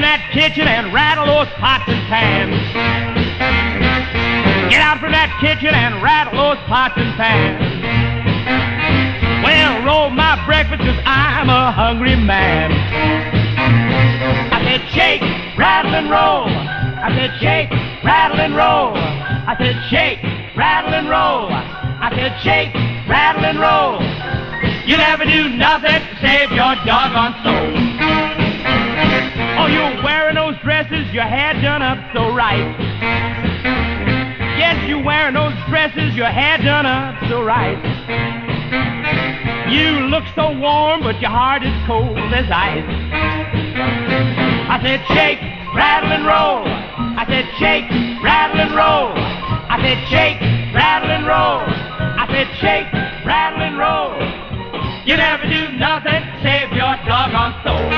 that kitchen and rattle those pots and pans. Get out from that kitchen and rattle those pots and pans. Well, roll my breakfast cause I'm a hungry man. I said shake, rattle and roll. I said shake, rattle and roll. I said shake, rattle and roll. I said shake, rattle and roll. You never do nothing to save your doggone soul. You're wearing those dresses, your hair done up so right. Yes, you're wearing those dresses, your hair done up so right. You look so warm, but your heart is cold as ice. I said shake, rattle and roll. I said shake, rattle and roll. I said shake, rattle and roll. I said shake, rattle and roll. You never do nothing save your doggone soul.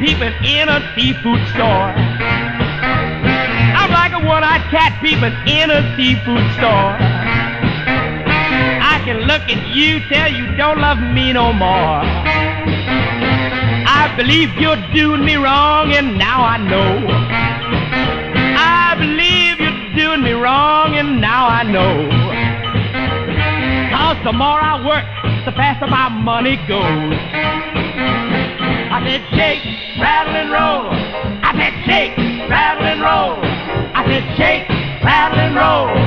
Peeping in a seafood store. I'm like a one-eyed cat peeping in a seafood store. I can look at you, tell you don't love me no more. I believe you're doing me wrong, and now I know. I believe you're doing me wrong, and now I know. The more I work, the faster my money goes. I said shake, rattle and roll. I said shake, rattle and roll. I said shake, rattle and roll.